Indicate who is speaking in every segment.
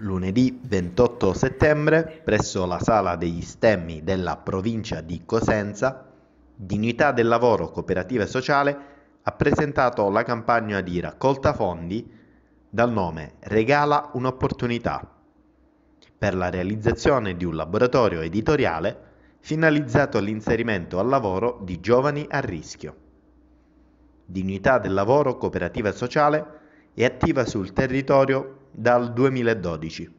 Speaker 1: Lunedì 28 settembre, presso la Sala degli Stemmi della provincia di Cosenza, Dignità del Lavoro Cooperativa e Sociale ha presentato la campagna di raccolta fondi dal nome Regala un'opportunità per la realizzazione di un laboratorio editoriale finalizzato all'inserimento al lavoro di giovani a rischio. Dignità del Lavoro Cooperativa e Sociale è attiva sul territorio dal 2012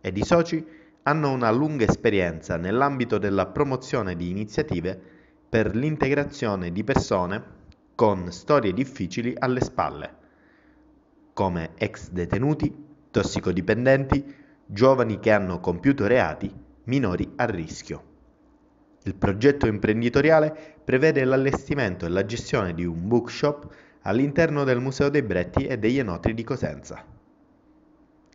Speaker 1: ed i soci hanno una lunga esperienza nell'ambito della promozione di iniziative per l'integrazione di persone con storie difficili alle spalle, come ex detenuti, tossicodipendenti, giovani che hanno compiuto reati, minori a rischio. Il progetto imprenditoriale prevede l'allestimento e la gestione di un bookshop all'interno del Museo dei Bretti e degli Enotri di Cosenza.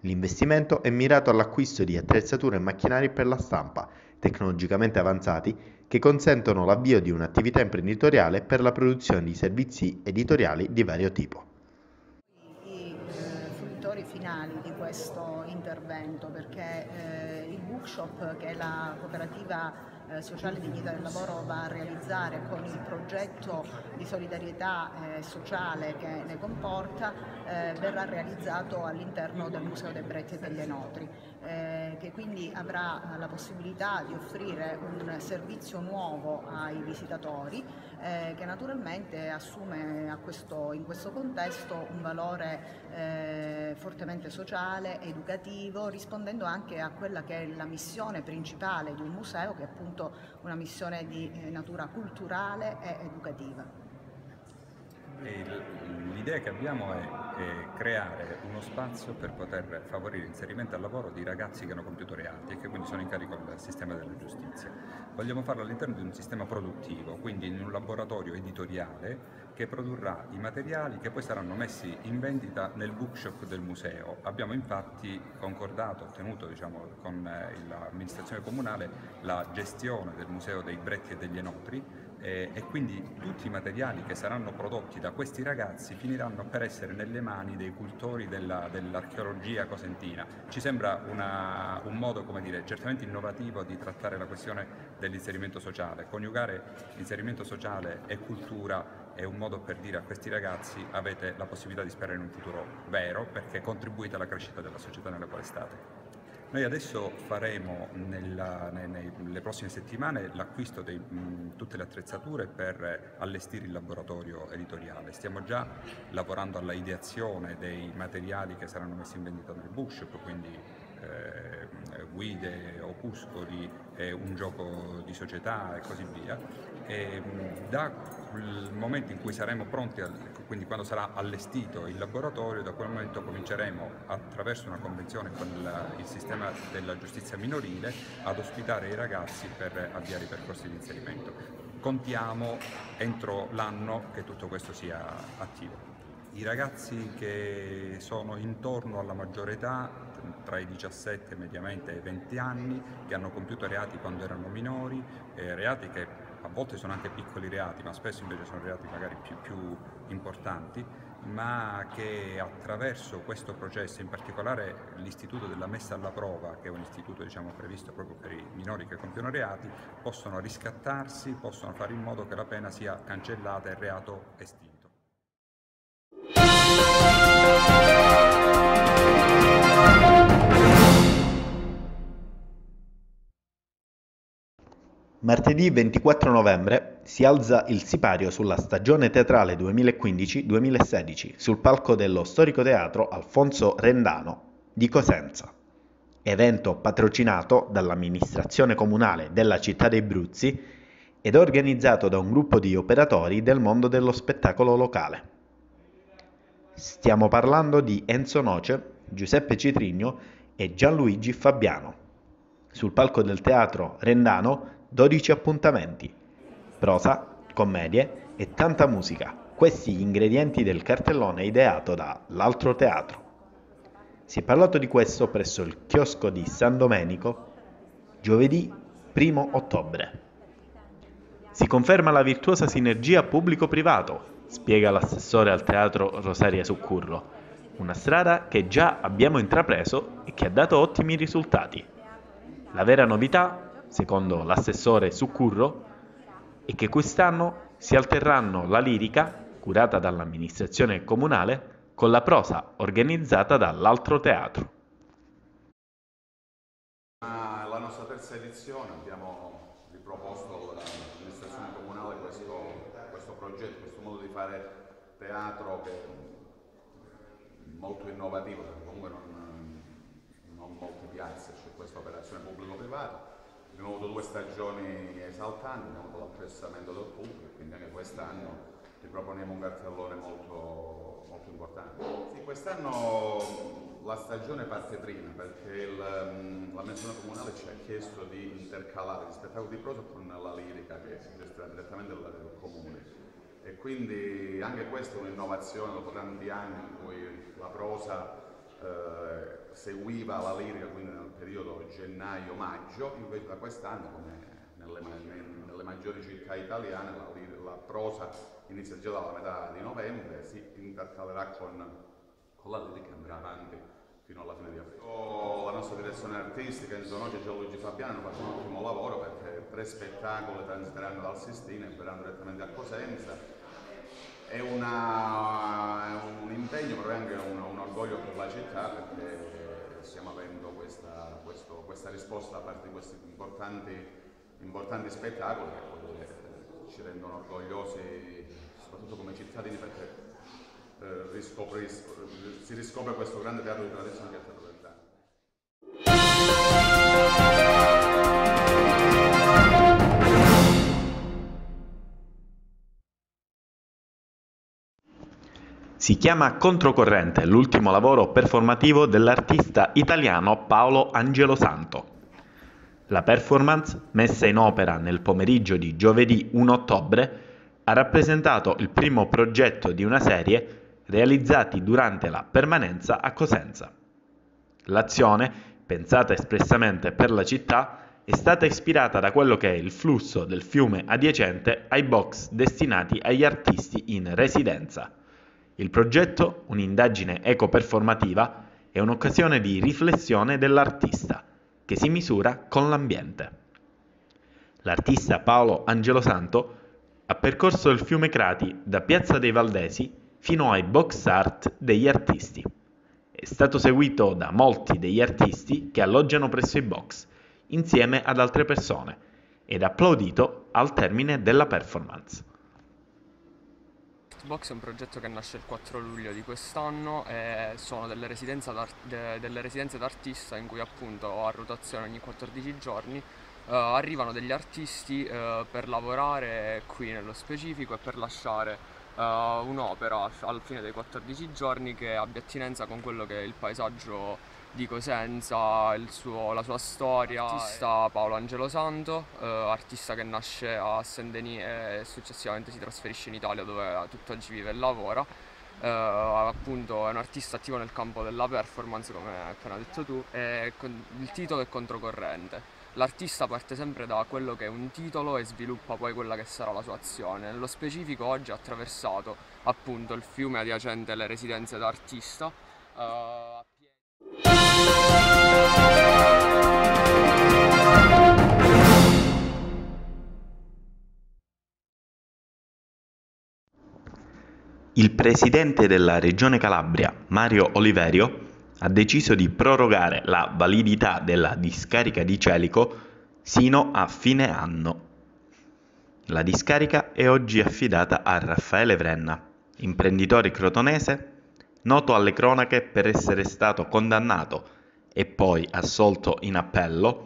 Speaker 1: L'investimento è mirato all'acquisto di attrezzature e macchinari per la stampa, tecnologicamente avanzati, che consentono l'avvio di un'attività imprenditoriale per la produzione di servizi editoriali di vario tipo.
Speaker 2: I eh, finali di questo intervento, perché eh, il bookshop, che è la cooperativa eh, sociale dignità del lavoro va a realizzare con il progetto di solidarietà eh, sociale che ne comporta eh, verrà realizzato all'interno del Museo dei Bretti e degli Enotri eh, che quindi avrà la possibilità di offrire un servizio nuovo ai visitatori eh, che naturalmente assume questo, in questo contesto un valore eh, fortemente sociale, educativo, rispondendo anche a quella che è la missione principale di un museo che è appunto una missione di eh, natura culturale e educativa.
Speaker 3: L'idea che abbiamo è, è, creare uno spazio per poter favorire l'inserimento al lavoro di ragazzi che hanno compiuto reati e che quindi sono in carico al sistema della giustizia. Vogliamo farlo all'interno di un sistema produttivo, quindi in un laboratorio editoriale che produrrà i materiali che poi saranno messi in vendita nel bookshop del museo. Abbiamo infatti concordato, ottenuto diciamo, con eh, l'amministrazione comunale la gestione del museo dei Bretti e degli Enotri eh, e quindi tutti i materiali che saranno prodotti da questi ragazzi finiranno per essere nelle mani dei cultori della, dell'archeologia cosentina. Ci sembra una, un modo dire, certamente innovativo di trattare la questione dell'inserimento sociale. Coniugare inserimento sociale e cultura è un modo per dire a questi ragazzi avete la possibilità di sperare in un futuro vero perché contribuite alla crescita della società nella quale state. Noi adesso faremo nella, nelle prossime settimane l'acquisto di tutte le attrezzature per allestire il laboratorio editoriale. Stiamo già lavorando alla ideazione dei materiali che saranno messi in vendita nel bookshop, quindi eh, guide, opuscoli, eh, un gioco di società e così via. E, da il momento in cui saremo pronti, quindi quando sarà allestito il laboratorio, da quel momento cominceremo attraverso una convenzione con il, il sistema della giustizia minorile ad ospitare i ragazzi per avviare i percorsi di inserimento. Contiamo entro l'anno che tutto questo sia attivo. I ragazzi che sono intorno alla maggiore età, tra i 17 mediamente e i 20 anni, che hanno compiuto reati quando erano minori, eh, reati che a volte sono anche piccoli reati, ma spesso invece sono reati magari più, più importanti, ma che attraverso questo processo, in particolare l'istituto della messa alla prova, che è un istituto diciamo, previsto proprio per i minori che compiono reati, possono riscattarsi, possono fare in modo che la pena sia cancellata e il reato estinto.
Speaker 1: Martedì 24 novembre si alza il sipario sulla stagione teatrale 2015-2016 sul palco dello storico teatro Alfonso Rendano di Cosenza. Evento patrocinato dall'amministrazione comunale della città dei Bruzzi ed organizzato da un gruppo di operatori del mondo dello spettacolo locale. Stiamo parlando di Enzo Noce, Giuseppe Citrigno e Gianluigi Fabiano. Sul palco del teatro Rendano 12 appuntamenti. Prosa, commedie e tanta musica. Questi gli ingredienti del cartellone ideato da L'altro teatro. Si è parlato di questo presso il chiosco di San Domenico giovedì 1 ottobre. Si conferma la virtuosa sinergia pubblico-privato spiega l'assessore al teatro Rosaria Succurro. Una strada che già abbiamo intrapreso e che ha dato ottimi risultati. La vera novità, secondo l'assessore Succurro, è che quest'anno si alterneranno la lirica, curata dall'amministrazione comunale, con la prosa organizzata dall'altro teatro.
Speaker 4: La nostra terza edizione abbiamo riproposto all'amministrazione comunale questo, questo progetto, questo modo di fare teatro che è molto innovativo, comunque non, non molte piazze c'è questa operazione pubblico-privata. Abbiamo avuto due stagioni esaltanti, abbiamo avuto l'apprezzamento del pubblico, quindi anche quest'anno riproponiamo un cartellone molto, molto importante. Sì, quest'anno la stagione parte prima perché mm, l'amministrazione comunale ci ha chiesto di intercalare gli spettacoli di prosa con la lirica che si gestirà direttamente dal comune e quindi anche questa è un'innovazione dopo tanti anni in cui la prosa eh, seguiva la lirica, quindi nel periodo gennaio-maggio, invece da quest'anno, come nelle, nelle, maggiori città italiane, la, la, prosa inizia già dalla metà di novembre, si intercalerà con, con la lirica e andrà avanti fino alla fine di aprile. Oh, la nostra direzione artistica, in zona oggi Gianluigi Fabiano, fatto un ottimo lavoro perché tre spettacoli transiteranno dal Sistina e verranno direttamente a Cosenza è, una, è un impegno, però è anche un, un, orgoglio per la città perché stiamo avendo questa, questo, questa risposta da parte di questi importanti, importanti spettacoli che ci rendono orgogliosi soprattutto come cittadini perché eh, si riscopre questo grande teatro di tradizione che è il Teatro
Speaker 1: Si chiama Controcorrente, l'ultimo lavoro performativo dell'artista italiano Paolo Angelosanto. La performance, messa in opera nel pomeriggio di giovedì 1 ottobre, ha rappresentato il primo progetto di una serie realizzati durante la permanenza a Cosenza. L'azione, pensata espressamente per la città, è stata ispirata da quello che è il flusso del fiume adiacente ai box destinati agli artisti in residenza. Il progetto, un'indagine eco-performativa, è un'occasione di riflessione dell'artista, che si misura con l'ambiente. L'artista Paolo Angelosanto ha percorso il fiume Crati da Piazza dei Valdesi fino ai box art degli artisti. È stato seguito da molti degli artisti che alloggiano presso i box, insieme ad altre persone, ed applaudito al termine della performance.
Speaker 5: Box è un progetto che nasce il 4 luglio di quest'anno e sono delle residenze, de delle residenze d'artista in cui appunto a rotazione ogni 14 giorni. Uh, arrivano degli artisti uh, per lavorare qui nello specifico e per lasciare uh, un'opera al fine dei 14 giorni che abbia attinenza con quello che è il paesaggio di Cosenza, suo, la sua storia. Artista Paolo Angelo Santo, eh, artista che nasce a Saint-Denis e successivamente si trasferisce in Italia dove tutt'oggi vive e lavora. Eh, appunto è un artista attivo nel campo della performance come hai appena detto tu e il titolo è controcorrente. L'artista parte sempre da quello che è un titolo e sviluppa poi quella che sarà la sua azione. Nello specifico oggi ha attraversato appunto il fiume adiacente alle residenze d'artista. Uh,
Speaker 1: il presidente della Regione Calabria, Mario Oliverio, ha deciso di prorogare la validità della discarica di Celico sino a fine anno. La discarica è oggi affidata a Raffaele Vrenna, imprenditore crotonese noto alle cronache per essere stato condannato e poi assolto in appello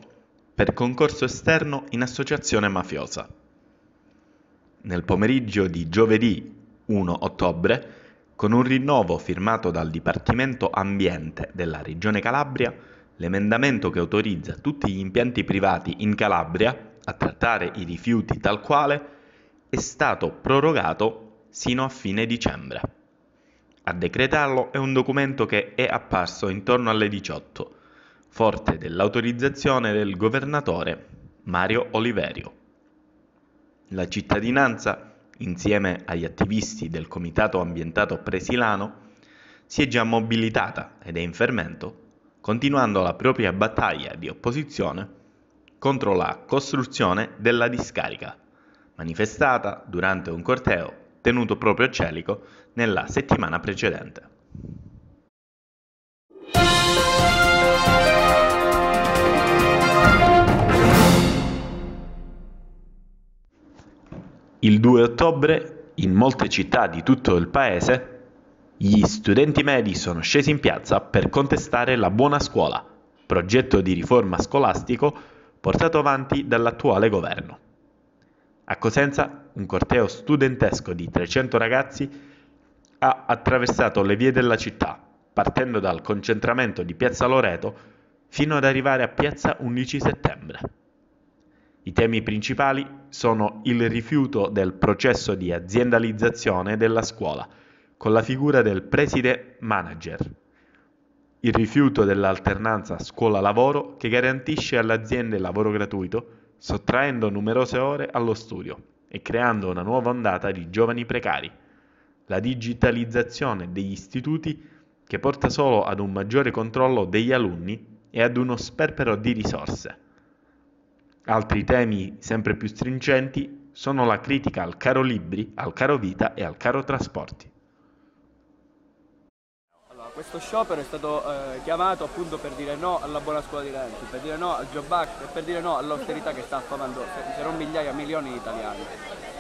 Speaker 1: per concorso esterno in associazione mafiosa. Nel pomeriggio di giovedì 1 ottobre, con un rinnovo firmato dal Dipartimento Ambiente della Regione Calabria, l'emendamento che autorizza tutti gli impianti privati in Calabria a trattare i rifiuti tal quale è stato prorogato sino a fine dicembre. A decretarlo è un documento che è apparso intorno alle 18, forte dell'autorizzazione del governatore Mario Oliverio. La cittadinanza, insieme agli attivisti del Comitato Ambientato Presilano, si è già mobilitata ed è in fermento, continuando la propria battaglia di opposizione contro la costruzione della discarica, manifestata durante un corteo tenuto proprio a Celico nella settimana precedente. Il 2 ottobre, in molte città di tutto il paese, gli studenti medi sono scesi in piazza per contestare la buona scuola, progetto di riforma scolastico portato avanti dall'attuale governo. A Cosenza, un corteo studentesco di 300 ragazzi ha attraversato le vie della città, partendo dal concentramento di Piazza Loreto fino ad arrivare a Piazza 11 Settembre. I temi principali sono il rifiuto del processo di aziendalizzazione della scuola, con la figura del preside manager, il rifiuto dell'alternanza scuola-lavoro che garantisce alle aziende il lavoro gratuito, sottraendo numerose ore allo studio e creando una nuova ondata di giovani precari, la digitalizzazione degli istituti che porta solo ad un maggiore controllo degli alunni e ad uno sperpero di risorse. Altri temi sempre più stringenti sono la critica al caro libri, al caro vita e al caro trasporti.
Speaker 6: Questo sciopero è stato eh, chiamato appunto per dire no alla buona scuola di Renzi, per dire no al Job Act e per dire no all'austerità che sta affamando se non migliaia, milioni di italiani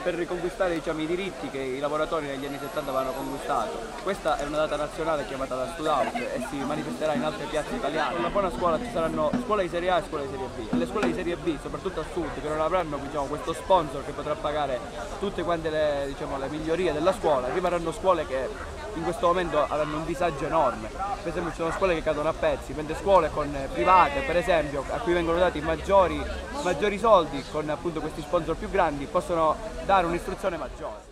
Speaker 6: per riconquistare diciamo, i diritti che i lavoratori negli anni 70 avevano conquistato. Questa è una data nazionale chiamata da Studout e si manifesterà in altre piazze italiane. Nella buona scuola ci saranno scuole di serie A e scuole di serie B. Le scuole di serie B, soprattutto al sud, che non avranno diciamo, questo sponsor che potrà pagare tutte quante le, diciamo, le migliorie della scuola, rimarranno scuole che in questo momento avranno un disagio enorme. Per esempio ci sono scuole che cadono a pezzi, mentre scuole con private, per esempio, a cui vengono dati maggiori, maggiori soldi con appunto questi sponsor più grandi, possono dare un'istruzione maggiore.